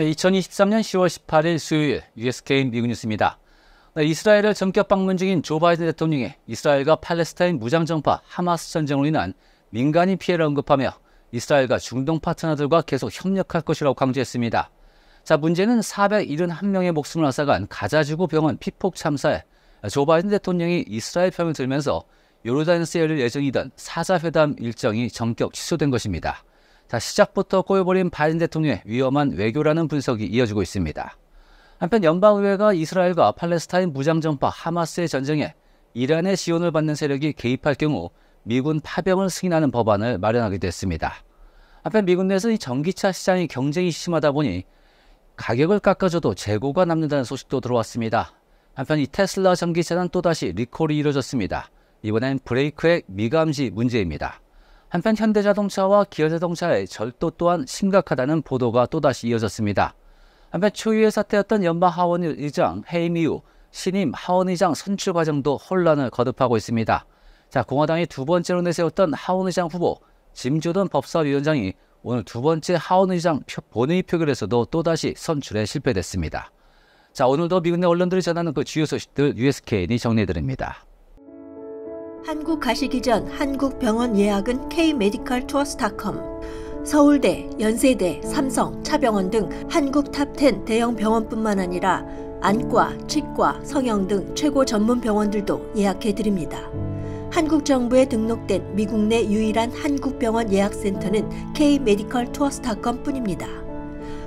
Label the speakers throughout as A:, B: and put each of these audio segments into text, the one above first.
A: 네, 2023년 10월 18일 수요일 USK 미국 뉴스입니다. 네, 이스라엘을 전격 방문 중인 조 바이든 대통령이 이스라엘과 팔레스타인 무장정파 하마스 전쟁으로 인한 민간인 피해를 언급하며 이스라엘과 중동 파트너들과 계속 협력할 것이라고 강조했습니다. 자, 문제는 471명의 목숨을 앗아간 가자지구 병원 피폭 참사에 조 바이든 대통령이 이스라엘 편을 들면서 요르단에서 열릴 예정이던 사자회담 일정이 전격 취소된 것입니다. 자, 시작부터 꼬여버린 바이든 대통령의 위험한 외교라는 분석이 이어지고 있습니다. 한편 연방의회가 이스라엘과 팔레스타인 무장정파 하마스의 전쟁에 이란의 지원을 받는 세력이 개입할 경우 미군 파병을 승인하는 법안을 마련하게 됐습니다. 한편 미국 내에서 이 전기차 시장의 경쟁이 심하다 보니 가격을 깎아줘도 재고가 남는다는 소식도 들어왔습니다. 한편 이 테슬라 전기차는 또다시 리콜이 이뤄졌습니다. 이번엔 브레이크의 미감지 문제입니다. 한편 현대자동차와 기아자동차의 절도 또한 심각하다는 보도가 또다시 이어졌습니다. 한편 초유의 사태였던 연방 하원 의장 해임 이후 신임 하원 의장 선출 과정도 혼란을 거듭하고 있습니다. 자, 공화당이 두 번째로 내세웠던 하원 의장 후보 짐 조던 법사위원장이 오늘 두 번째 하원 의장 본회의 표결에서도 또다시 선출에 실패됐습니다. 자, 오늘도 미국 내 언론들이 전하는 그 주요 소식들 USKN이 정리해드립니다.
B: 한국 가시기 전 한국 병원 예약은 K-Medical Tours.com. 서울대, 연세대, 삼성, 차병원 등 한국 top 10 대형 병원뿐만 아니라 안과, 치과, 성형 등 최고 전문 병원들도 예약해 드립니다. 한국 정부에 등록된 미국 내 유일한 한국 병원 예약센터는 K-Medical Tours.com 뿐입니다.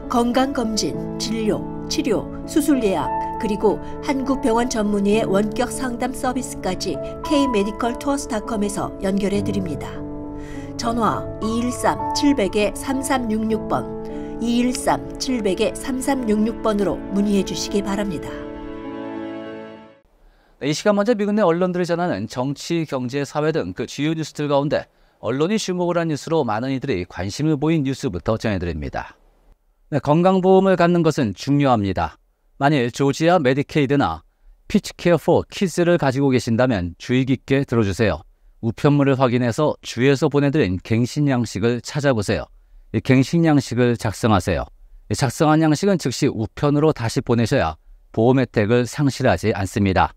B: 건강검진, 진료, 치료, 수술 예약, 그리고 한국 병원 전문의의 원격 상담 서비스까지 K-메디컬 투어스닷컴에서 연결해 드립니다. 전화 213-700-3366번, 213-700-3366번으로 문의해 주시기 바랍니다.
A: 네, 이 시간 먼저 미국 내 언론들이 전하는 정치, 경제, 사회 등 그 주요 뉴스들 가운데 언론이 주목을 한 뉴스로 많은 이들이 관심을 보인 뉴스부터 전해드립니다. 네, 건강보험을 갖는 것은 중요합니다. 만일 조지아 메디케이드나 피치케어 4 키즈를 가지고 계신다면 주의 깊게 들어주세요. 우편물을 확인해서 주에서 보내드린 갱신 양식을 찾아보세요. 갱신 양식을 작성하세요. 작성한 양식은 즉시 우편으로 다시 보내셔야 보험 혜택을 상실하지 않습니다.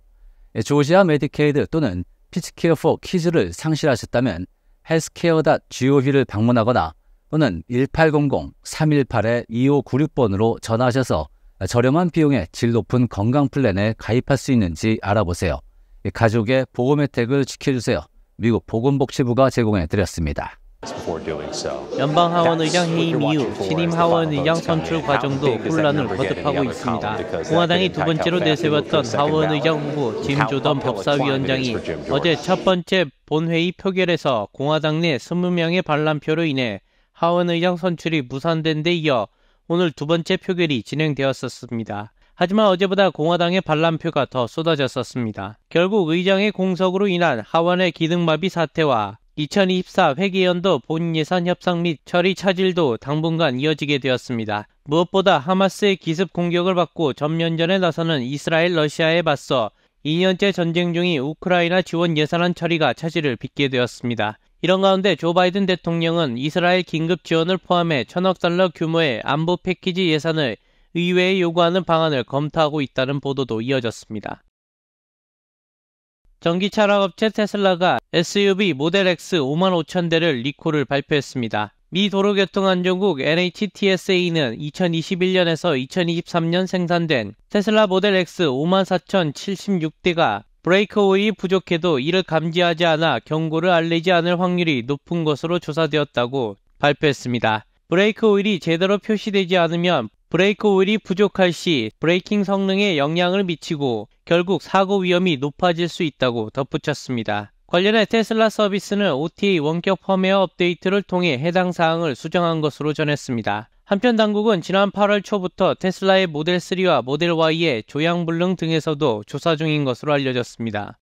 A: 조지아 메디케이드 또는 피치케어 4 키즈를 상실하셨다면 헬스케어.gov를 방문하거나 또는 1800-318-2596번으로 전화하셔서 저렴한 비용에 질 높은 건강 플랜에 가입할 수 있는지 알아보세요. 가족의 보험 혜택을 지켜주세요. 미국 보건복지부가 제공해 드렸습니다.
C: 연방 하원 의장 해임 이후 신임 하원 의장 선출 과정도 혼란을 거듭하고 있습니다. 공화당이 두 번째로 내세웠던 하원 의장 후보 짐 조던 법사위원장이 어제 첫 번째 본회의 표결에서 공화당 내 20명의 반란표로 인해 하원 의장 선출이 무산된 데 이어 오늘 두 번째 표결이 진행되었었습니다. 하지만 어제보다 공화당의 반란표가 더 쏟아졌었습니다. 결국 의장의 공석으로 인한 하원의 기능마비 사태와 2024 회계연도 본 예산 협상 및 처리 차질도 당분간 이어지게 되었습니다. 무엇보다 하마스의 기습 공격을 받고 전면전에 나서는 이스라엘 러시아에 맞서 2년째 전쟁 중인 우크라이나 지원 예산안 처리가 차질을 빚게 되었습니다. 이런 가운데 조 바이든 대통령은 이스라엘 긴급 지원을 포함해 천억 달러 규모의 안보 패키지 예산을 의회에 요구하는 방안을 검토하고 있다는 보도도 이어졌습니다. 전기차 업체 테슬라가 SUV 모델 X 5만 5천 대를 리콜을 발표했습니다. 미 도로교통안전국 NHTSA는 2021년에서 2023년 생산된 테슬라 모델 X 5만 4천 76대가 브레이크 오일이 부족해도 이를 감지하지 않아 경고를 알리지 않을 확률이 높은 것으로 조사되었다고 발표했습니다. 브레이크 오일이 제대로 표시되지 않으면 브레이크 오일이 부족할 시 braking 성능에 영향을 미치고 결국 사고 위험이 높아질 수 있다고 덧붙였습니다. 관련해 테슬라 서비스는 OTA 원격 펌웨어 업데이트를 통해 해당 사항을 수정한 것으로 전했습니다. 한편 당국은 지난 8월 초부터 테슬라의 모델 3와 모델 Y의 조향불능 등에서도 조사 중인 것으로 알려졌습니다.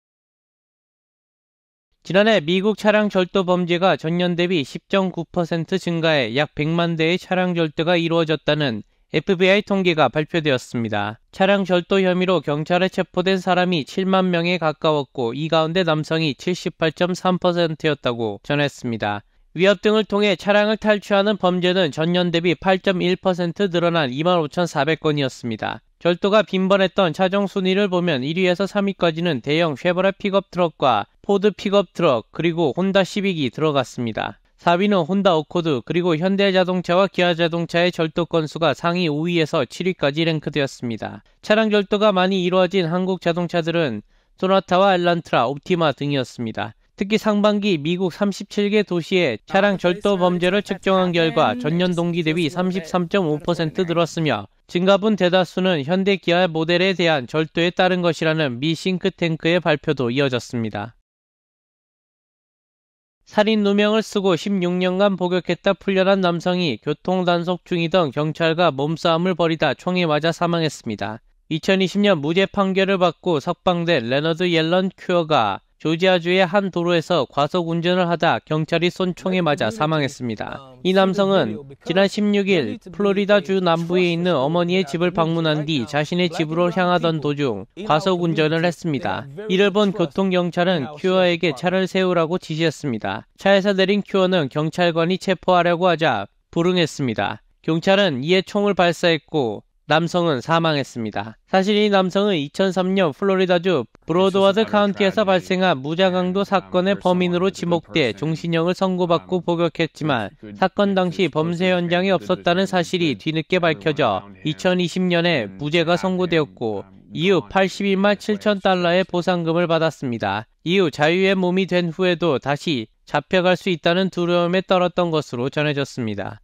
C: 지난해 미국 차량 절도 범죄가 전년 대비 10.9% 증가해 약 100만 대의 차량 절도가 이루어졌다는 FBI 통계가 발표되었습니다. 차량 절도 혐의로 경찰에 체포된 사람이 7만 명에 가까웠고 이 가운데 남성이 78.3%였다고 전했습니다. 위협 등을 통해 차량을 탈취하는 범죄는 전년 대비 8.1% 늘어난 25,400건이었습니다. 절도가 빈번했던 차종 순위를 보면 1위에서 3위까지는 대형 쉐보레 픽업 트럭과 포드 픽업 트럭 그리고 혼다 시빅이 들어갔습니다. 4위는 혼다 어코드 그리고 현대자동차와 기아자동차의 절도 건수가 상위 5위에서 7위까지 랭크되었습니다. 차량 절도가 많이 이루어진 한국 자동차들은 소나타와 엘란트라, 옵티마 등이었습니다. 특히 상반기 미국 37개 도시의 차량 절도 범죄를 측정한 결과 전년 동기 대비 33.5% 늘었으며 증가분 대다수는 현대 기아 모델에 대한 절도에 따른 것이라는 미 싱크탱크의 발표도 이어졌습니다. 살인 누명을 쓰고 16년간 복역했다 풀려난 남성이 교통단속 중이던 경찰과 몸싸움을 벌이다 총에 맞아 사망했습니다. 2020년 무죄 판결을 받고 석방된 레너드 앨런 큐어가 조지아주의 한 도로에서 과속 운전을 하다 경찰이 쏜 총에 맞아 사망했습니다. 이 남성은 지난 16일 플로리다주 남부에 있는 어머니의 집을 방문한 뒤 자신의 집으로 향하던 도중 과속 운전을 했습니다. 이를 본 교통경찰은 큐어에게 차를 세우라고 지시했습니다. 차에서 내린 큐어는 경찰관이 체포하려고 하자 불응했습니다. 경찰은 이에 총을 발사했고 남성은 사망했습니다. 사실 이 남성은 2003년 플로리다주 브로워드 카운티에서 발생한 무장강도 사건의 범인으로 지목돼 종신형을 선고받고 복역했지만 사건 당시 범죄 현장에 없었다는 사실이 뒤늦게 밝혀져 2020년에 무죄가 선고되었고 이후 81만 7천 달러의 보상금을 받았습니다. 이후 자유의 몸이 된 후에도 다시 잡혀갈 수 있다는 두려움에 떨었던 것으로 전해졌습니다.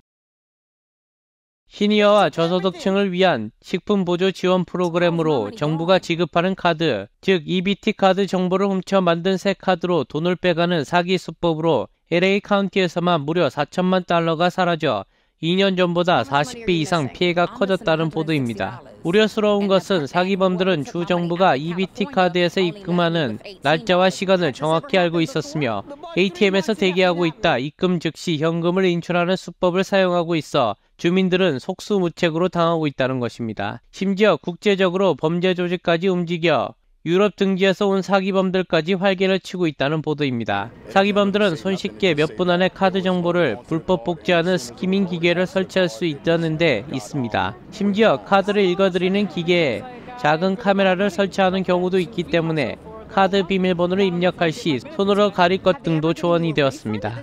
C: 시니어와 저소득층을 위한 식품 보조 지원 프로그램으로 정부가 지급하는 카드, 즉 EBT 카드 정보를 훔쳐 만든 새 카드로 돈을 빼가는 사기 수법으로 LA 카운티에서만 무려 4천만 달러가 사라져 2년 전보다 40배 이상 피해가 커졌다는 보도입니다. 우려스러운 것은 사기범들은 주 정부가 EBT 카드에서 입금하는 날짜와 시간을 정확히 알고 있었으며 ATM에서 대기하고 있다 입금 즉시 현금을 인출하는 수법을 사용하고 있어 주민들은 속수무책으로 당하고 있다는 것입니다. 심지어 국제적으로 범죄 조직까지 움직여 유럽 등지에서 온 사기범들까지 활개를 치고 있다는 보도입니다. 사기범들은 손쉽게 몇 분 안에 카드 정보를 불법 복제하는 skimming 기계를 설치할 수 있다는 데 있습니다. 심지어 카드를 읽어들이는 기계에 작은 카메라를 설치하는 경우도 있기 때문에 카드 비밀번호를 입력할 시 손으로 가릴 것 등도 조언이 되었습니다.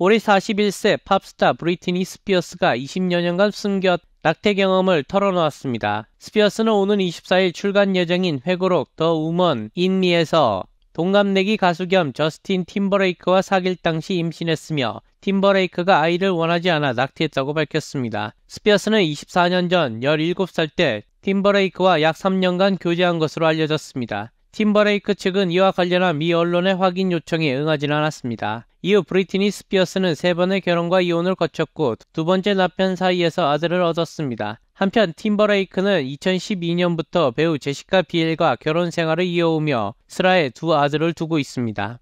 C: 올해 41세 팝스타 브리티니 스피어스가 20여 년간 숨긴 낙태 경험을 털어놓았습니다. 스피어스는 오는 24일 출간 예정인 회고록 The Woman in Me에서 동갑내기 가수 겸 저스틴 팀버레이크와 사귈 당시 임신했으며 팀버레이크가 아이를 원하지 않아 낙태했다고 밝혔습니다. 스피어스는 24년 전 17살 때 팀버레이크와 약 3년간 교제한 것으로 알려졌습니다. 팀버레이크 측은 이와 관련한 미 언론의 확인 요청에 응하진 않았습니다. 이후 브리티니 스피어스는 세 번의 결혼과 이혼을 거쳤고 두 번째 남편 사이에서 아들을 얻었습니다. 한편 팀버레이크는 2012년부터 배우 제시카 비엘과 결혼 생활을 이어오며 슬하에 두 아들을 두고 있습니다.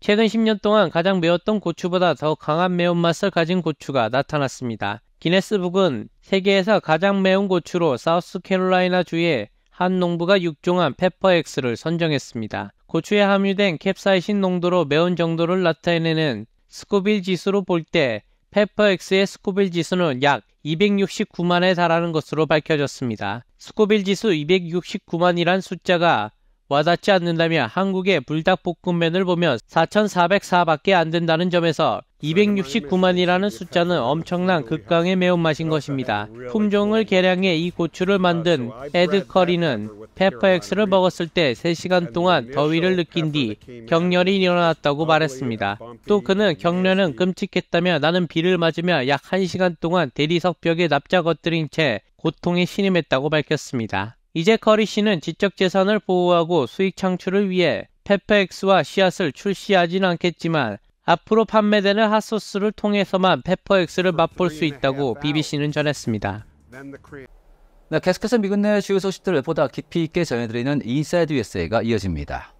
C: 최근 10년 동안 가장 매웠던 고추보다 더 강한 매운맛을 가진 고추가 나타났습니다. 기네스북은 세계에서 가장 매운 고추로 사우스캐롤라이나 주의 한 농부가 육종한 페퍼엑스를 선정했습니다. 고추에 함유된 캡사이신 농도로 매운 정도를 나타내는 스코빌 지수로 볼 때 페퍼엑스의 스코빌 지수는 약 269만에 달하는 것으로 밝혀졌습니다. 스코빌 지수 269만이란 숫자가 와닿지 않는다면 한국의 불닭볶음면을 보면 4,404밖에 안 된다는 점에서 269만이라는 숫자는 엄청난 극강의 매운맛인 것입니다. 품종을 개량해 이 고추를 만든 에드 커리는 Pepper X를 먹었을 때 3시간 동안 더위를 느낀 뒤 경련이 일어났다고 말했습니다. 또 그는 경련은 끔찍했다며 나는 비를 맞으며 약 1시간 동안 대리석 벽에 납작 엎드린 채 고통에 신음했다고 밝혔습니다. 이제 커리 씨는 지적 재산을 보호하고 수익 창출을 위해 Pepper X와 씨앗을 출시하진 않겠지만 앞으로 판매되는 핫소스를 통해서만 Pepper X를 맛볼 수 있다고 BBC는 전했습니다.
A: 네, 계속해서 미국 내 주요 소식들을 보다 깊이 있게 전해드리는 Inside USA가 이어집니다.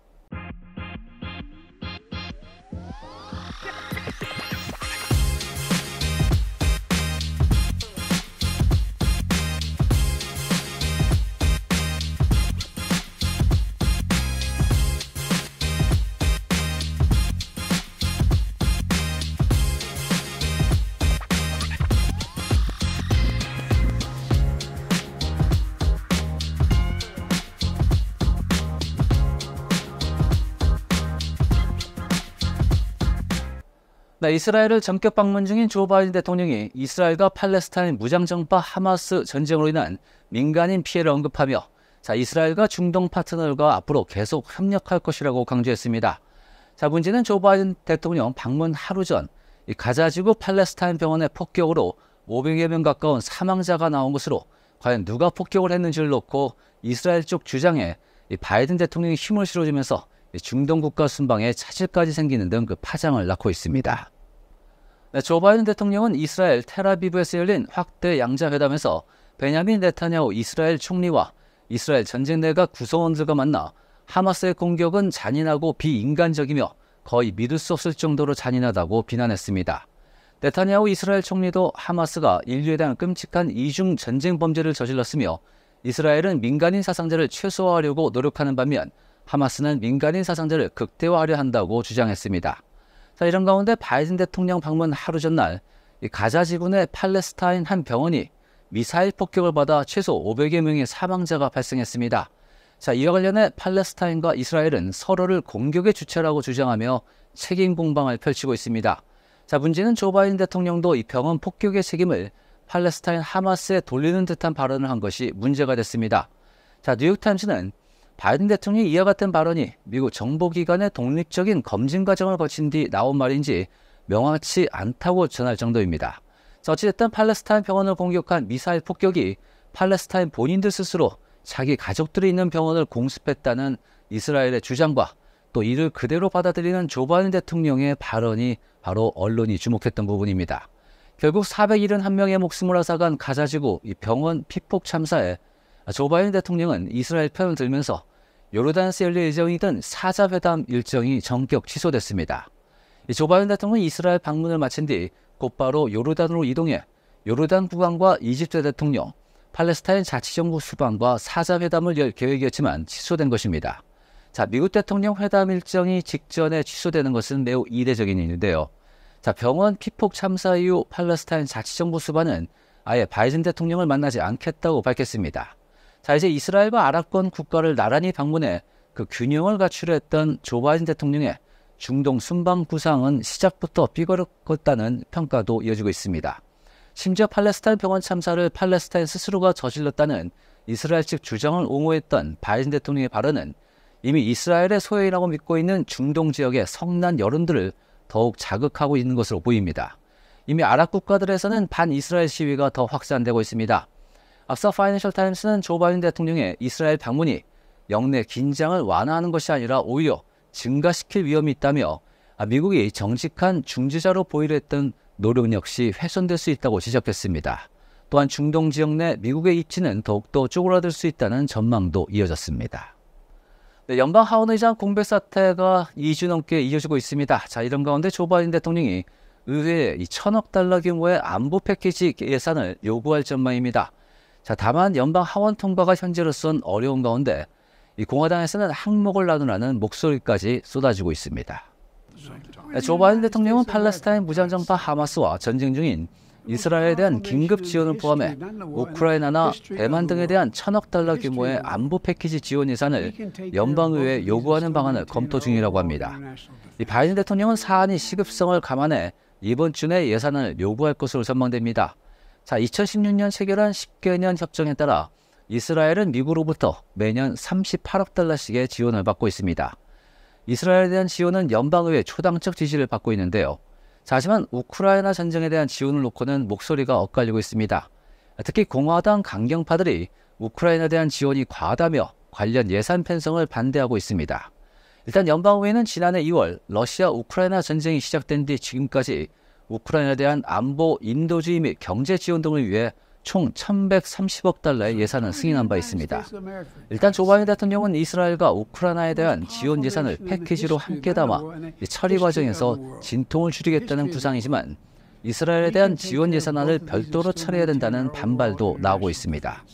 A: 이스라엘을 전격 방문 중인 조 바이든 대통령이 이스라엘과 팔레스타인 무장정파 하마스 전쟁으로 인한 민간인 피해를 언급하며 자, 이스라엘과 중동 파트너들과 앞으로 계속 협력할 것이라고 강조했습니다. 자, 문제는 조 바이든 대통령 방문 하루 전 가자지구 팔레스타인 병원의 폭격으로 500여 명 가까운 사망자가 나온 것으로 과연 누가 폭격을 했는지를 놓고 이스라엘 쪽 주장에 바이든 대통령이 힘을 실어주면서 중동 국가 순방에 차질까지 생기는 등 그 파장을 낳고 있습니다. 네, 조 바이든 대통령은 이스라엘 테라비브에서 열린 확대 양자 회담에서 베냐민 네타냐후 이스라엘 총리와 이스라엘 전쟁 내각 구성원들과 만나 하마스의 공격은 잔인하고 비인간적이며 거의 믿을 수 없을 정도로 잔인하다고 비난했습니다. 네타냐후 이스라엘 총리도 하마스가 인류에 대한 끔찍한 이중 전쟁 범죄를 저질렀으며 이스라엘은 민간인 사상자를 최소화하려고 노력하는 반면 하마스는 민간인 사상자를 극대화하려 한다고 주장했습니다. 자, 이런 가운데 바이든 대통령 방문 하루 전날 가자 지구내 팔레스타인 한 병원이 미사일 폭격을 받아 최소 500여 명의 사망자가 발생했습니다. 자, 이와 관련해 팔레스타인과 이스라엘은 서로를 공격의 주체라고 주장하며 책임 공방을 펼치고 있습니다. 자, 문제는 조 바이든 대통령도 이 병원 폭격의 책임을 팔레스타인 하마스에 돌리는 듯한 발언을 한 것이 문제가 됐습니다. 자, 뉴욕타임스는 바이든 대통령이 이와 같은 발언이 미국 정보기관의 독립적인 검증 과정을 거친 뒤 나온 말인지 명확치 않다고 전할 정도입니다. 어찌됐든 팔레스타인 병원을 공격한 미사일 폭격이 팔레스타인 본인들 스스로 자기 가족들이 있는 병원을 공습했다는 이스라엘의 주장과 또 이를 그대로 받아들이는 조 바이든 대통령의 발언이 바로 언론이 주목했던 부분입니다. 결국 471명의 목숨을 앗아간 가자지구 이 병원 피폭 참사에 조 바이든 대통령은 이스라엘 편을 들면서 요르단스 열릴 예정이던 사자회담 일정이 전격 취소됐습니다. 조 바이든 대통령은 이스라엘 방문을 마친 뒤 곧바로 요르단으로 이동해 요르단 국왕과 이집트 대통령, 팔레스타인 자치정부 수반과 사자회담을 열 계획이었지만 취소된 것입니다. 자, 미국 대통령 회담 일정이 직전에 취소되는 것은 매우 이례적인 일인데요. 자, 병원 피폭 참사 이후 팔레스타인 자치정부 수반은 아예 바이든 대통령을 만나지 않겠다고 밝혔습니다. 자, 이제 이스라엘과 아랍권 국가를 나란히 방문해 그 균형을 갖추려 했던 조 바이든 대통령의 중동 순방 구상은 시작부터 삐거렸다는 평가도 이어지고 있습니다. 심지어 팔레스타인 병원 참사를 팔레스타인 스스로가 저질렀다는 이스라엘 측 주장을 옹호했던 바이든 대통령의 발언은 이미 이스라엘의 소유이라고 믿고 있는 중동 지역의 성난 여론들을 더욱 자극하고 있는 것으로 보입니다. 이미 아랍 국가들에서는 반 이스라엘 시위가 더 확산되고 있습니다. 앞서 파이낸셜 타임스는 조 바이든 대통령의 이스라엘 방문이 영내 긴장을 완화하는 것이 아니라 오히려 증가시킬 위험이 있다며 미국이 정직한 중재자로 보이려 했던 노력 역시 훼손될 수 있다고 지적했습니다. 또한 중동 지역 내 미국의 입지는 더욱더 쪼그라들 수 있다는 전망도 이어졌습니다. 네, 연방 하원 의장 공백 사태가 2주 넘게 이어지고 있습니다. 자, 이런 가운데 조 바이든 대통령이 의회에 천억 달러 규모의 안보 패키지 예산을 요구할 전망입니다. 자, 다만 연방 하원 통과가 현재로선 어려운 가운데 이 공화당에서는 항목을 나누라는 목소리까지 쏟아지고 있습니다. 네, 조 바이든 대통령은 팔레스타인 무장정파 하마스와 전쟁 중인 이스라엘에 대한 긴급 지원을 포함해 우크라이나나 대만 등에 대한 천억 달러 규모의 안보 패키지 지원 예산을 연방의회에 요구하는 방안을 검토 중이라고 합니다. 이 바이든 대통령은 사안이 시급성을 감안해 이번 주 내 예산을 요구할 것으로 전망됩니다. 자, 2016년 체결한 10개년 협정에 따라 이스라엘은 미국으로부터 매년 38억 달러씩의 지원을 받고 있습니다. 이스라엘에 대한 지원은 연방의회 초당적 지지를 받고 있는데요. 자, 하지만 우크라이나 전쟁에 대한 지원을 놓고는 목소리가 엇갈리고 있습니다. 특히 공화당 강경파들이 우크라이나에 대한 지원이 과하다며 관련 예산 편성을 반대하고 있습니다. 일단 연방의회는 지난해 2월 러시아 우크라이나 전쟁이 시작된 뒤 지금까지 우크라이나에 대한 안보, 인도주의 및 경제 지원 등을 위해 총 1,130억 달러의 예산을 승인한 바 있습니다. 일단 조 바이든 대통령은 이스라엘과 우크라이나에 대한 지원 예산을 패키지로 함께 담아 처리 과정에서 진통을 줄이겠다는 구상이지만 이스라엘에 대한 지원 예산안을 별도로 처리해야 된다는 반발도 나오고 있습니다.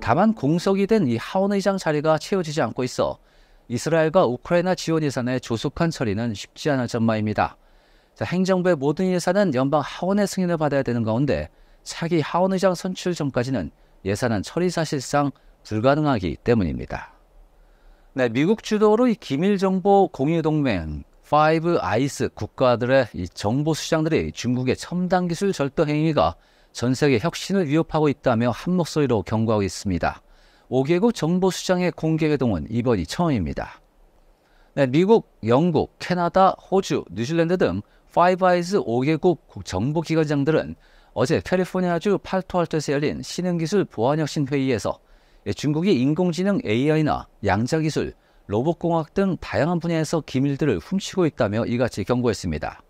A: 다만 공석이 된 이 하원 의장 자리가 채워지지 않고 있어 이스라엘과 우크라이나 지원 예산의 조속한 처리는 쉽지 않을 전망입니다. 행정부의 모든 예산은 연방 하원의 승인을 받아야 되는 가운데 차기 하원의장 선출 전까지는 예산안 처리 사실상 불가능하기 때문입니다. 네, 미국 주도로 이 기밀 정보 공유 동맹 Five Eyes 국가들의 이 정보 수장들이 중국의 첨단 기술 절도 행위가 전 세계 혁신을 위협하고 있다며 한 목소리로 경고하고 있습니다. 5개국 정보 수장의 공개 회동은 이번이 처음입니다. 네, 미국, 영국, 캐나다, 호주, 뉴질랜드 등 Five Eyes 5개국 정보기관장들은 어제 캘리포니아주 팔로알토에서 열린 신흥기술 보안혁신 회의에서 중국이 인공지능 AI나 양자기술, 로봇공학 등 다양한 분야에서 기밀들을 훔치고 있다며 이같이 경고했습니다.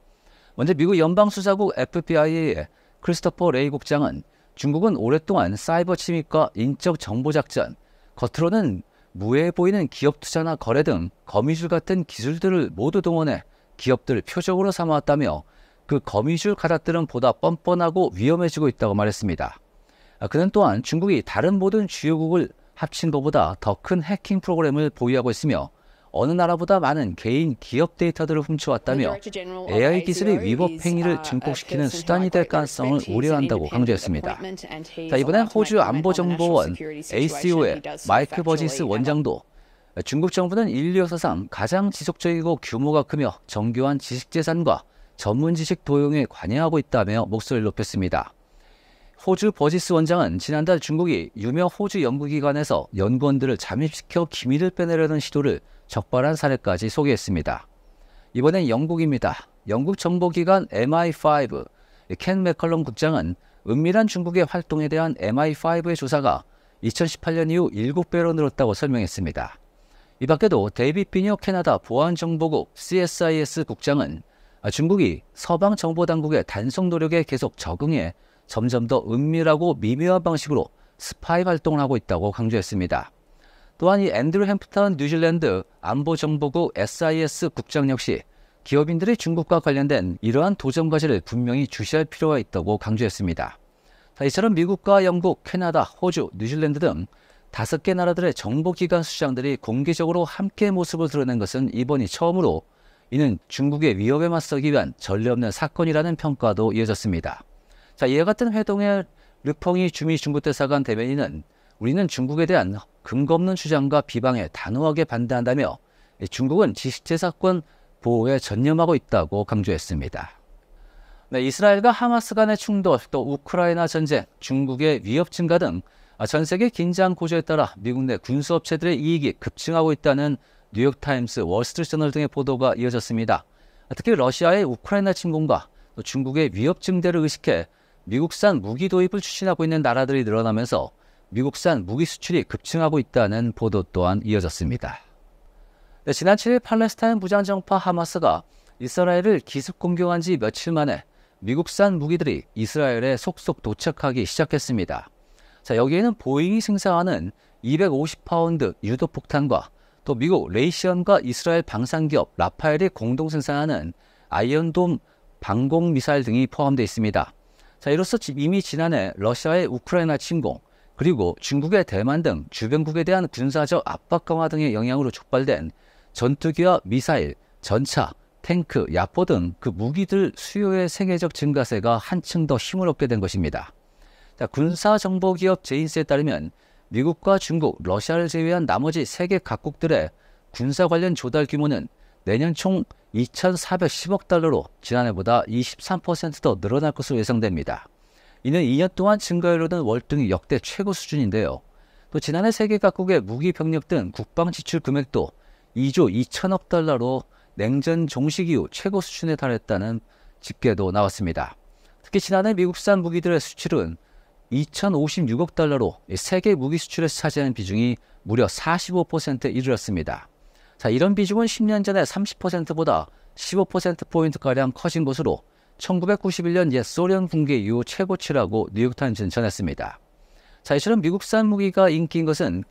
A: 먼저 미국 연방수사국 FBI의 크리스토퍼 레이 국장은 중국은 오랫동안 사이버 침입과 인적 정보 작전, 겉으로는 무해해 보이는 기업 투자나 거래 등 거미줄 같은 기술들을 모두 동원해 기업들을 표적으로 삼아왔다며 그 거미줄 가닥들은 보다 뻔뻔하고 위험해지고 있다고 말했습니다. 아, 그는 또한 중국이 다른 모든 주요국을 합친 것보다 더 큰 해킹 프로그램을 보유하고 있으며 어느 나라보다 많은 개인 기업 데이터들을 훔쳐왔다며 AI 기술의 위법 행위를 증폭시키는 수단이 될 가능성을 우려한다고 강조했습니다. 자, 이번엔 호주 안보정보원 ACO의 마이크 버지스 원장도 중국 정부는 인류 역사상 가장 지속적이고 규모가 크며 정교한 지식재산과 전문 지식 도용에 관여하고 있다며 목소리를 높였습니다. 호주 버지스 원장은 지난달 중국이 유명 호주 연구기관에서 연구원들을 잠입시켜 기밀을 빼내려는 시도를 적발한 사례까지 소개했습니다. 이번엔 영국입니다. 영국 정보기관 MI5 켄 맥컬럼 국장은 은밀한 중국의 활동에 대한 MI5의 조사가 2018년 이후 7배로 늘었다고 설명했습니다. 이 밖에도 데이비 피니어 캐나다 보안정보국 CSIS 국장은 중국이 서방 정보당국의 단속 노력에 계속 적응해 점점 더 은밀하고 미묘한 방식으로 스파이 활동을 하고 있다고 강조했습니다. 또한 이 앤드루 햄프턴 뉴질랜드 안보정보국 SIS 국장 역시 기업인들이 중국과 관련된 이러한 도전 과제를 분명히 주시할 필요가 있다고 강조했습니다. 자, 이처럼 미국과 영국, 캐나다, 호주, 뉴질랜드 등 다섯 개 나라들의 정보기관 수장들이 공개적으로 함께 모습을 드러낸 것은 이번이 처음으로 이는 중국의 위협에 맞서기 위한 전례 없는 사건이라는 평가도 이어졌습니다. 자, 이와 같은 회동에 르펑이 주미 중국 대사관 대변인은 우리는 중국에 대한 근거 없는 주장과 비방에 단호하게 반대한다며 중국은 지식재산권 보호에 전념하고 있다고 강조했습니다. 네, 이스라엘과 하마스 간의 충돌, 또 우크라이나 전쟁, 중국의 위협 증가 등 전 세계 긴장 고조에 따라 미국 내 군수업체들의 이익이 급증하고 있다는 뉴욕타임스, 월스트리트저널 등의 보도가 이어졌습니다. 특히 러시아의 우크라이나 침공과 중국의 위협 증대를 의식해 미국산 무기 도입을 추진하고 있는 나라들이 늘어나면서 미국산 무기 수출이 급증하고 있다는 보도 또한 이어졌습니다. 네, 지난 7일 팔레스타인 무장정파 하마스가 이스라엘을 기습 공격한 지 며칠 만에 미국산 무기들이 이스라엘에 속속 도착하기 시작했습니다. 자, 여기에는 보잉이 생산하는 250파운드 유도폭탄과 또 미국 레이시언과 이스라엘 방산기업 라파엘이 공동 생산하는 아이언돔 방공 미사일 등이 포함되어 있습니다. 자, 이로써 이미 지난해 러시아의 우크라이나 침공, 그리고 중국의 대만 등 주변국에 대한 군사적 압박 강화 등의 영향으로 촉발된 전투기와 미사일, 전차, 탱크, 야포 등 그 무기들 수요의 세계적 증가세가 한층 더 힘을 얻게 된 것입니다. 자, 군사정보기업 제인스에 따르면 미국과 중국, 러시아를 제외한 나머지 세계 각국들의 군사 관련 조달 규모는 내년 총 2,410억 달러로 지난해보다 23%더 늘어날 것으로 예상됩니다. 이는 2년 동안 증가율로는 월등히 역대 최고 수준인데요. 또 지난해 세계 각국의 무기 병력 등 국방 지출 금액도 2조 2천억 달러로 냉전 종식 이후 최고 수준에 달했다는 집계도 나왔습니다. 특히 지난해 미국산 무기들의 수출은 2,056억 달러로 세계 무기 수출에서 차지하는 비중이 무려 45%에 이르렀습니다. 자, 이런 비중은 10년 전에 30%보다 15%포인트가량 커진 것으로 1991년 옛 소련 붕괴 이후 최고치라고 뉴욕타임즈는 전했습니다. 자, 이처럼 미국산 무기가 인기인 것은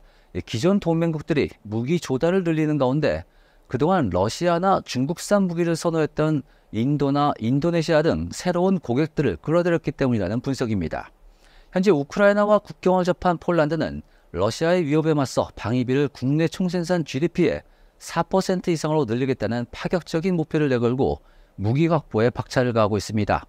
A: 기존 동맹국들이 무기 조달을 늘리는 가운데 그동안 러시아나 중국산 무기를 선호했던 인도나 인도네시아 등 새로운 고객들을 끌어들였기 때문이라는 분석입니다. 현재 우크라이나와 국경을 접한 폴란드는 러시아의 위협에 맞서 방위비를 국내 총생산 GDP의 4% 이상으로 늘리겠다는 파격적인 목표를 내걸고 무기 확보에 박차를 가하고 있습니다.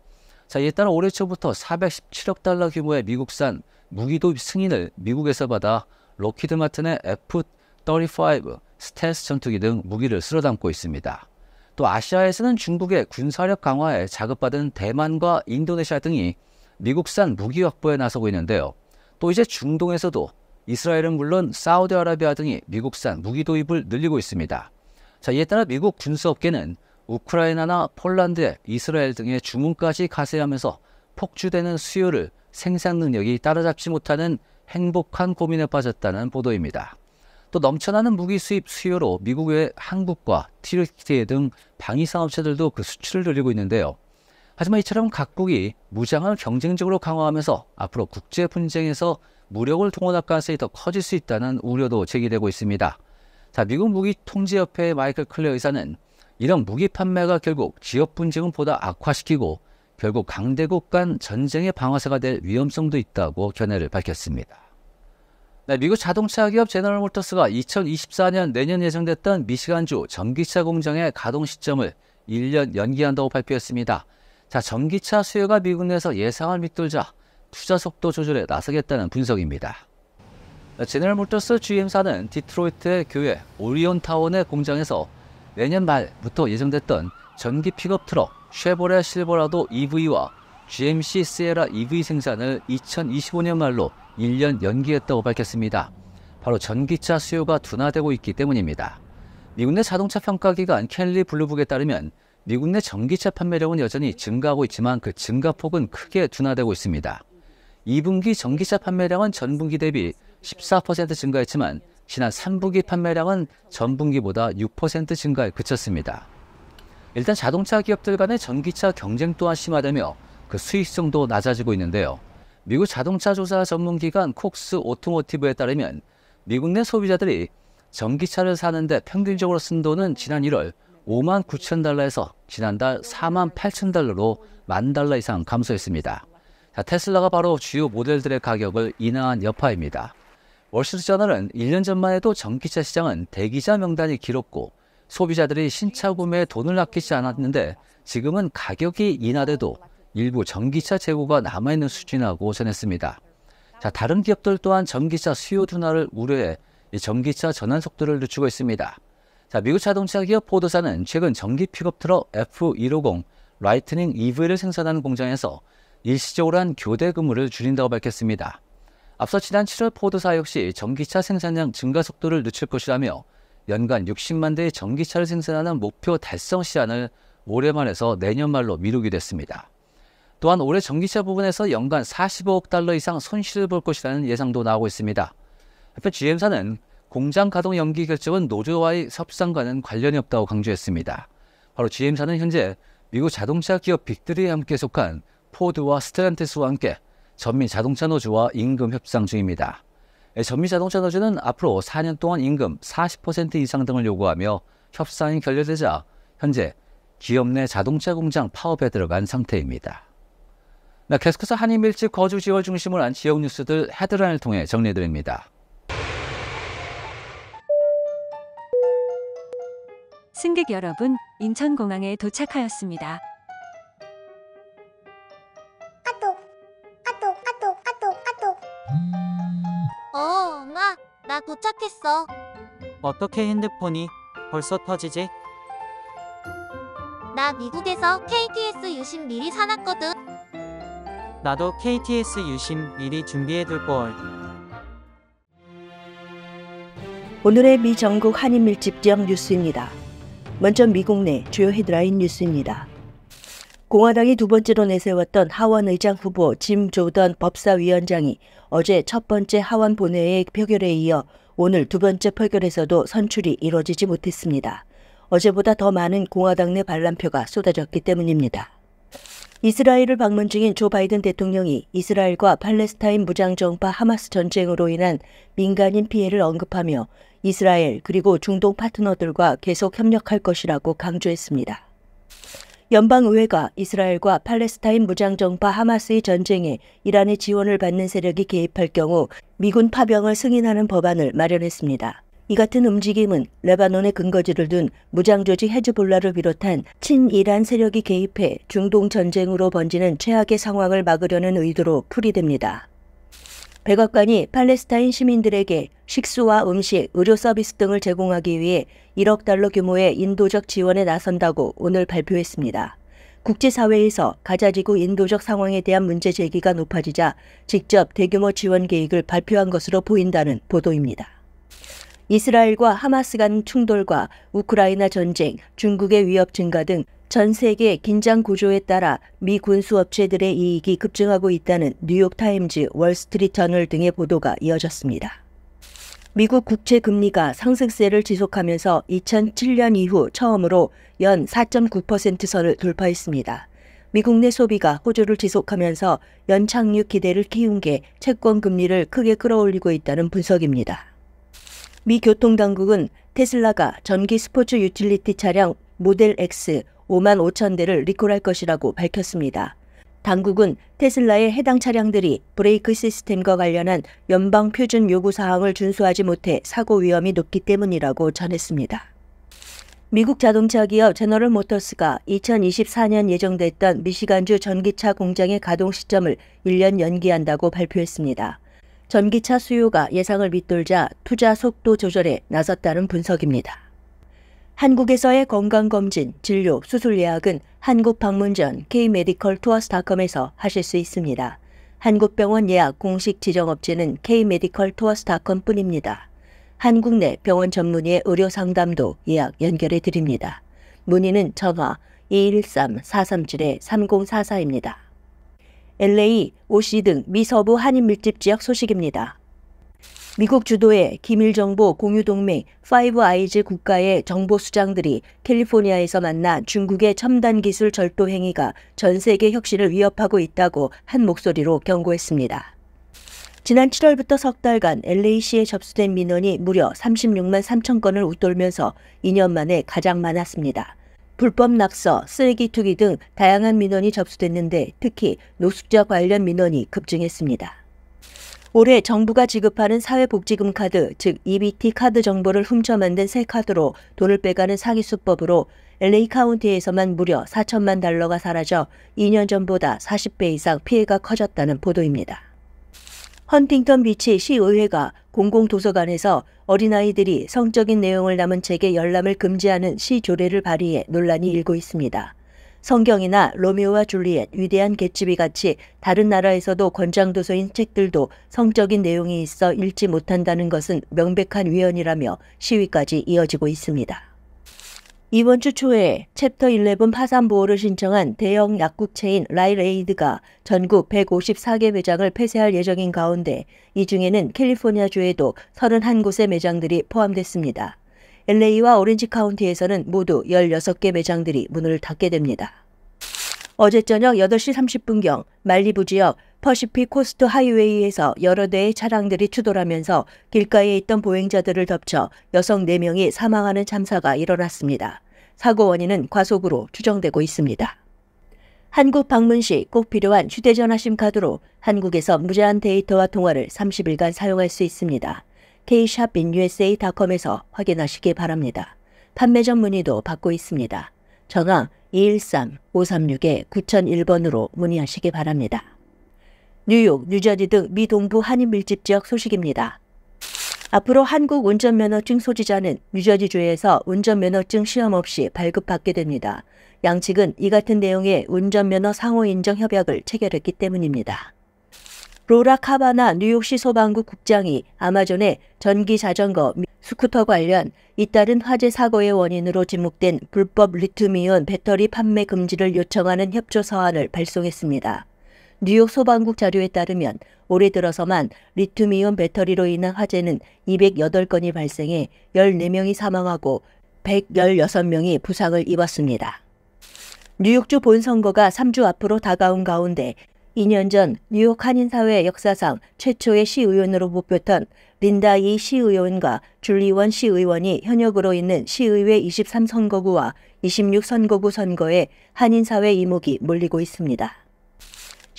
A: 자, 이에 따라 올해 초부터 417억 달러 규모의 미국산 무기 도입 승인을 미국에서 받아 록히드 마틴의 F-35 스텔스 전투기 등 무기를 쓸어 담고 있습니다. 또 아시아에서는 중국의 군사력 강화에 자극받은 대만과 인도네시아 등이 미국산 무기 확보에 나서고 있는데요. 또 이제 중동에서도 이스라엘은 물론 사우디아라비아 등이 미국산 무기 도입을 늘리고 있습니다. 자, 이에 따라 미국 군수업계는 우크라이나나 폴란드, 이스라엘 등의 주문까지 가세하면서 폭주되는 수요를 생산 능력이 따라잡지 못하는 행복한 고민에 빠졌다는 보도입니다. 또 넘쳐나는 무기 수입 수요로 미국 외 한국과 튀르키예 등 방위산업체들도 그 수출을 늘리고 있는데요. 하지만 이처럼 각국이 무장을 경쟁적으로 강화하면서 앞으로 국제 분쟁에서 무력을 동원할 가능성이 더 커질 수 있다는 우려도 제기되고 있습니다. 자, 미국 무기통제협회의 마이클 클레어 의사는 이런 무기 판매가 결국 지역 분쟁을 보다 악화시키고 결국 강대국 간 전쟁의 방아쇠가 될 위험성도 있다고 견해를 밝혔습니다. 네, 미국 자동차 기업 제너럴 모터스가 2024년 내년 예정됐던 미시간주 전기차 공장의 가동 시점을 1년 연기한다고 발표했습니다. 자, 전기차 수요가 미국 내에서 예상을 밑돌자 투자 속도 조절에 나서겠다는 분석입니다. 네, 제너럴 모터스 GM사는 디트로이트의 교외 오리온 타운의 공장에서 내년 말부터 예정됐던 전기 픽업 트럭 쉐보레 실버라도 EV와 GMC 시에라 EV 생산을 2025년 말로 1년 연기했다고 밝혔습니다. 바로 전기차 수요가 둔화되고 있기 때문입니다. 미국 내 자동차 평가기관 켈리 블루북에 따르면 미국 내 전기차 판매량은 여전히 증가하고 있지만 그 증가폭은 크게 둔화되고 있습니다. 2분기 전기차 판매량은 전분기 대비 14% 증가했지만 지난 3분기 판매량은 전분기보다 6% 증가에 그쳤습니다. 일단 자동차 기업들 간의 전기차 경쟁 또한 심화되며 그 수익성도 낮아지고 있는데요. 미국 자동차 조사 전문기관 콕스 오토모티브에 따르면 미국 내 소비자들이 전기차를 사는데 평균적으로 쓴 돈은 지난 1월 5만 9천 달러에서 지난달 4만 8천 달러로 만 달러 이상 감소했습니다. 자, 테슬라가 바로 주요 모델들의 가격을 인하한 여파입니다. 월스트리트저널은 1년 전만 해도 전기차 시장은 대기자 명단이 길었고 소비자들이 신차 구매에 돈을 아끼지 않았는데 지금은 가격이 인하돼도 일부 전기차 재고가 남아있는 수준이라고 전했습니다. 자, 다른 기업들 또한 전기차 수요 둔화를 우려해 전기차 전환 속도를 늦추고 있습니다. 자, 미국 자동차 기업 포드사는 최근 전기 픽업 트럭 F150 라이트닝 EV를 생산하는 공장에서 일시적으로 한 교대 근무를 줄인다고 밝혔습니다. 앞서 지난 7월 포드사 역시 전기차 생산량 증가 속도를 늦출 것이라며 연간 60만 대의 전기차를 생산하는 목표 달성 시한을 올해만 해서 내년 말로 미루기도 했습니다. 또한 올해 전기차 부분에서 연간 45억 달러 이상 손실을 볼 것이라는 예상도 나오고 있습니다. 한편 GM사는 공장 가동 연기 결정은 노조와의 협상과는 관련이 없다고 강조했습니다. 바로 GM사는 현재 미국 자동차 기업 빅들이 함께 속한 포드와 스텔란티스와 함께 전미 자동차 노조와 임금 협상 중입니다. 전미 자동차 노조는 앞으로 4년 동안 임금 40% 이상 등을 요구하며 협상이 결렬되자 현재 기업 내 자동차 공장 파업에 들어간 상태입니다. 네, 계속해서 한인 밀집 거주 지역을 중심으로 한 지역 뉴스들 헤드라인을 통해 정리해드립니다.
D: 승객 여러분, 인천공항에 도착하였습니다.
E: 어, 엄마, 나 도착했어.
F: 어떻게 핸드폰이 벌써 터지지?
E: 나 미국에서 KTS 유심 미리 사놨거든.
F: 나도 KTS 유심 미리 준비해둘 걸.
B: 오늘의 미 전국 한인 밀집 지역 뉴스입니다. 먼저 미국 내 주요 헤드라인 뉴스입니다. 공화당이 두 번째로 내세웠던 하원 의장 후보 짐 조던 법사위원장이 어제 첫 번째 하원 본회의 표결에 이어 오늘 두 번째 표결에서도 선출이 이뤄지지 못했습니다. 어제보다 더 많은 공화당 내 반란표가 쏟아졌기 때문입니다. 이스라엘을 방문 중인 조 바이든 대통령이 이스라엘과 팔레스타인 무장정파 하마스 전쟁으로 인한 민간인 피해를 언급하며 이스라엘 그리고 중동 파트너들과 계속 협력할 것이라고 강조했습니다. 연방의회가 이스라엘과 팔레스타인 무장정파 하마스의 전쟁에 이란의 지원을 받는 세력이 개입할 경우 미군 파병을 승인하는 법안을 마련했습니다. 이 같은 움직임은 레바논에 근거지를 둔 무장조직 헤즈볼라를 비롯한 친이란 세력이 개입해 중동 전쟁으로 번지는 최악의 상황을 막으려는 의도로 풀이됩니다. 백악관이 팔레스타인 시민들에게 식수와 음식, 의료 서비스 등을 제공하기 위해 1억 달러 규모의 인도적 지원에 나선다고 오늘 발표했습니다. 국제사회에서 가자지구 인도적 상황에 대한 문제 제기가 높아지자 직접 대규모 지원 계획을 발표한 것으로 보인다는 보도입니다. 이스라엘과 하마스 간 충돌과 우크라이나 전쟁, 중국의 위협 증가 등 전 세계 긴장 구조에 따라 미 군수 업체들의 이익이 급증하고 있다는 뉴욕타임즈, 월스트리트저널 등의 보도가 이어졌습니다. 미국 국채 금리가 상승세를 지속하면서 2007년 이후 처음으로 연 4.9%선을 돌파했습니다. 미국 내 소비가 호조를 지속하면서 연착륙 기대를 키운 게 채권 금리를 크게 끌어올리고 있다는 분석입니다. 미 교통당국은 테슬라가 전기 스포츠 유틸리티 차량 모델 X 5만 5천 대를 리콜할 것이라고 밝혔습니다. 당국은 테슬라의 해당 차량들이 브레이크 시스템과 관련한 연방 표준 요구 사항을 준수하지 못해 사고 위험이 높기 때문이라고 전했습니다. 미국 자동차 기업 제너럴 모터스가 2024년 예정됐던 미시간주 전기차 공장의 가동 시점을 1년 연기한다고 발표했습니다. 전기차 수요가 예상을 밑돌자 투자 속도 조절에 나섰다는 분석입니다. 한국에서의 건강검진, 진료, 수술 예약은 한국 방문 전 K-메디컬 투어스닷컴에서 하실 수 있습니다. 한국병원 예약 공식 지정업체는 K-메디컬 투어스닷컴 뿐입니다. 한국 내 병원 전문의의 의료 상담도 예약 연결해 드립니다. 문의는 전화 213-437-3044입니다. LA, OC 등 미서부 한인 밀집 지역 소식입니다. 미국 주도의 기밀 정보 공유 동맹 파이브 아이즈 국가의 정보 수장들이 캘리포니아에서 만나 중국의 첨단 기술 절도 행위가 전 세계 혁신을 위협하고 있다고 한 목소리로 경고했습니다. 지난 7월부터 석 달간 LA시에 접수된 민원이 무려 36만 3천 건을 웃돌면서 2년 만에 가장 많았습니다. 불법 낙서, 쓰레기 투기 등 다양한 민원이 접수됐는데 특히 노숙자 관련 민원이 급증했습니다. 올해 정부가 지급하는 사회복지금 카드, 즉 EBT 카드 정보를 훔쳐 만든 새 카드로 돈을 빼가는 사기 수법으로 LA 카운티에서만 무려 4천만 달러가 사라져 2년 전보다 40배 이상 피해가 커졌다는 보도입니다. 헌팅턴 비치 시의회가 공공도서관에서 어린아이들이 성적인 내용을 담은 책의 열람을 금지하는 시 조례를 발의해 논란이 일고 있습니다. 성경이나 로미오와 줄리엣, 위대한 개츠비 같이 다른 나라에서도 권장도서인 책들도 성적인 내용이 있어 읽지 못한다는 것은 명백한 위헌이라며 시위까지 이어지고 있습니다. 이번 주 초에 챕터 11 파산 보호를 신청한 대형 약국체인 라이트에이드가 전국 154개 매장을 폐쇄할 예정인 가운데 이 중에는 캘리포니아주에도 31곳의 매장들이 포함됐습니다. LA와 오렌지 카운티에서는 모두 16개 매장들이 문을 닫게 됩니다. 어제 저녁 8시 30분경 말리부 지역 퍼시픽 코스트 하이웨이에서 여러 대의 차량들이 추돌하면서 길가에 있던 보행자들을 덮쳐 여성 4명이 사망하는 참사가 일어났습니다. 사고 원인은 과속으로 추정되고 있습니다. 한국 방문 시 꼭 필요한 휴대전화 심카드로 한국에서 무제한 데이터와 통화를 30일간 사용할 수 있습니다. kshopinUSA.com에서 확인하시기 바랍니다. 판매점 문의도 받고 있습니다. 전화 213-536-9001번으로 문의하시기 바랍니다. 뉴욕, 뉴저지 등 미 동부 한인 밀집 지역 소식입니다. 앞으로 한국 운전면허증 소지자는 뉴저지주에서 운전면허증 시험 없이 발급받게 됩니다. 양측은 이 같은 내용의 운전면허 상호 인정 협약을 체결했기 때문입니다. 로라 카바나 뉴욕시 소방국 국장이 아마존의 전기 자전거 스쿠터 관련 잇따른 화재 사고의 원인으로 지목된 불법 리튬이온 배터리 판매 금지를 요청하는 협조 서한을 발송했습니다. 뉴욕 소방국 자료에 따르면 올해 들어서만 리튬이온 배터리로 인한 화재는 208건이 발생해 14명이 사망하고 116명이 부상을 입었습니다. 뉴욕주 본선거가 3주 앞으로 다가온 가운데 2년 전 뉴욕 한인사회 역사상 최초의 시의원으로 뽑혔던 린다 이 시의원과 줄리원 시의원이 현역으로 있는 시의회 23선거구와 26선거구 선거에 한인사회 이목이 몰리고 있습니다.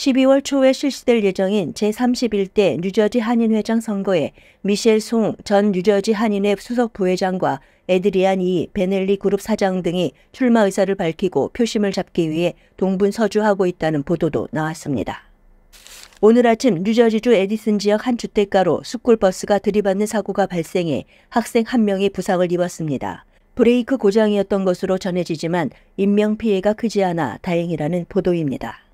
B: 12월 초에 실시될 예정인 제31대 뉴저지 한인회장 선거에 미셸 송 전 뉴저지 한인회 수석 부회장과 에드리안 이 베넬리 그룹 사장 등이 출마 의사를 밝히고 표심을 잡기 위해 동분서주하고 있다는 보도도 나왔습니다. 오늘 아침 뉴저지주 에디슨 지역 한 주택가로 스쿨버스가 들이받는 사고가 발생해 학생 한 명이 부상을 입었습니다. 브레이크 고장이었던 것으로 전해지지만 인명피해가 크지 않아 다행이라는 보도입니다.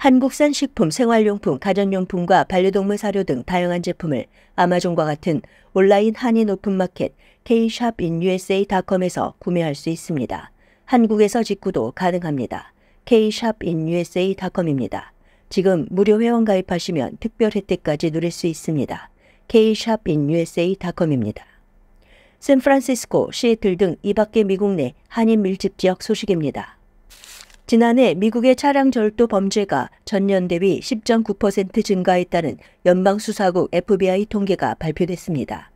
B: 한국산 식품, 생활용품, 가전용품과 반려동물 사료 등 다양한 제품을 아마존과 같은 온라인 한인 오픈마켓 kshopinUSA.com에서 구매할 수 있습니다. 한국에서 직구도 가능합니다. kshopinUSA.com입니다. 지금 무료 회원 가입하시면 특별 혜택까지 누릴 수 있습니다. kshopinUSA.com입니다. 샌프란시스코, 시애틀 등 이밖의 미국 내 한인 밀집 지역 소식입니다. 지난해 미국의 차량 절도 범죄가 전년 대비 10.9% 증가했다는 연방수사국 FBI 통계가 발표됐습니다.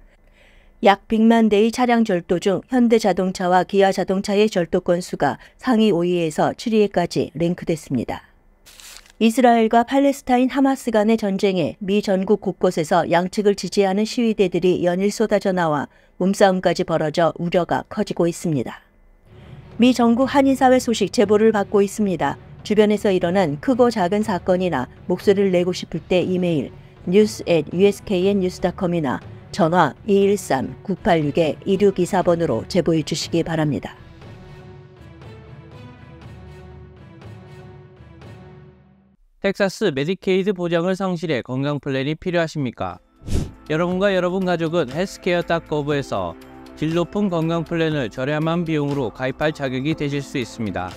B: 약 100만 대의 차량 절도 중 현대자동차와 기아자동차의 절도 건수가 상위 5위에서 7위에까지 랭크됐습니다. 이스라엘과 팔레스타인 하마스 간의 전쟁에 미 전국 곳곳에서 양측을 지지하는 시위대들이 연일 쏟아져 나와 몸싸움까지 벌어져 우려가 커지고 있습니다. 미 전국 한인사회 소식 제보를 받고 있습니다. 주변에서 일어난 크고 작은 사건이나 목소리를 내고 싶을 때 이메일 news at usknnews.com이나 전화 213-986-2624번으로 제보해 주시기 바랍니다.
C: 텍사스 메디케이드 보장을 상실해 건강 플랜이 필요하십니까? 여러분과 여러분 가족은 HealthCare.gov에서 질 높은 건강 플랜을 저렴한 비용으로 가입할 자격이 되실 수 있습니다.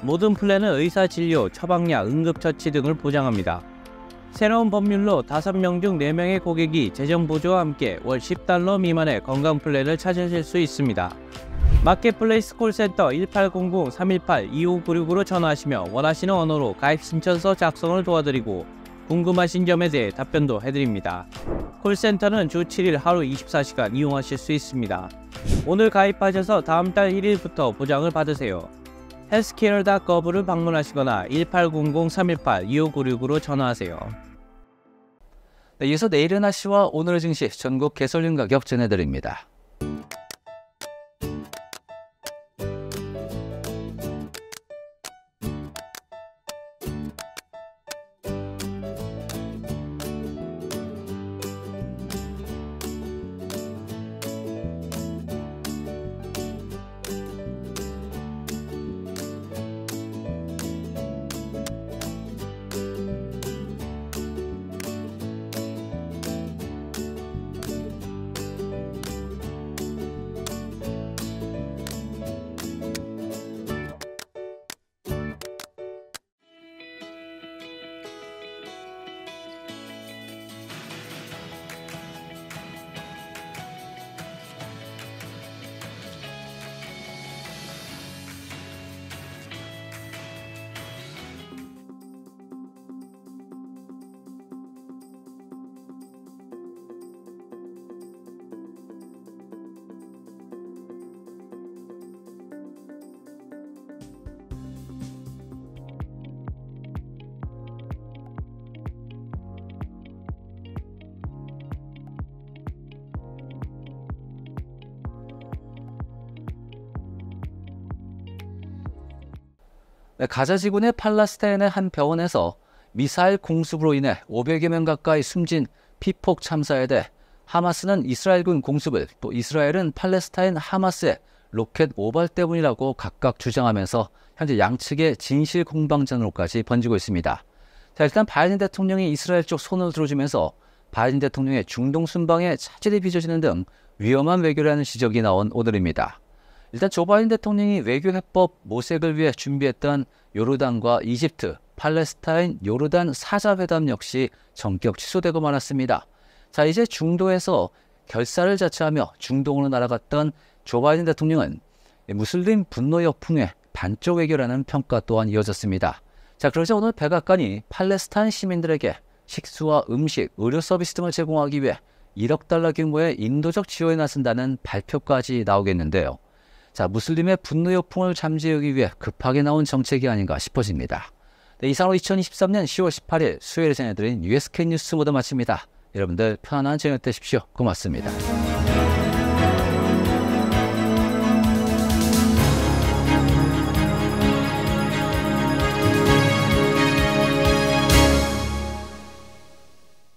C: 모든 플랜은 의사 진료, 처방약, 응급처치 등을 보장합니다. 새로운 법률로 5명 중 4명의 고객이 재정 보조와 함께 월 10달러 미만의 건강 플랜을 찾으실 수 있습니다. Marketplace 콜센터 1800-318-2596으로 전화하시며 원하시는 언어로 가입 신청서 작성을 도와드리고 궁금하신 점에 대해 답변도 해드립니다. 콜센터는 주 7일 하루 24시간 이용하실 수 있습니다. 오늘 가입하셔서 다음 달 1일부터 보장을 받으세요. 헬스케어.gov를 방문하시거나 1800-318-2596으로 전화하세요.
A: 네, 이어서 내일의 날씨와 오늘의 증시 전국 개설린 가격 전해드립니다. 가자 지구내 팔레스타인의 한 병원에서 미사일 공습으로 인해 500여 명 가까이 숨진 피폭 참사에 대해 하마스는 이스라엘군 공습을 또 이스라엘은 팔레스타인 하마스의 로켓 오발 때문이라고 각각 주장하면서 현재 양측의 진실 공방전으로까지 번지고 있습니다. 자, 일단 바이든 대통령이 이스라엘 쪽 손을 들어주면서 바이든 대통령의 중동 순방에 차질이 빚어지는 등 위험한 외교라는 지적이 나온 오늘입니다. 일단 조 바이든 대통령이 외교 해법 모색을 위해 준비했던 요르단과 이집트, 팔레스타인, 요르단 사자회담 역시 전격 취소되고 말았습니다. 자, 이제 중도에서 결사를 자처하며 중동으로 날아갔던 조 바이든 대통령은 무슬림 분노 역풍의 반쪽 외교라는 평가 또한 이어졌습니다. 자, 그러자 오늘 백악관이 팔레스타인 시민들에게 식수와 음식, 의료 서비스 등을 제공하기 위해 1억 달러 규모의 인도적 지원에 나선다는 발표까지 나오겠는데요. 자, 무슬림의 분노 역풍을 잠재우기 위해 급하게 나온 정책이 아닌가 싶어집니다. 네, 이상으로 2023년 10월 18일 수요일에 전해드린 USK 뉴스 모두 마칩니다. 여러분들 편안한 저녁 되십시오. 고맙습니다.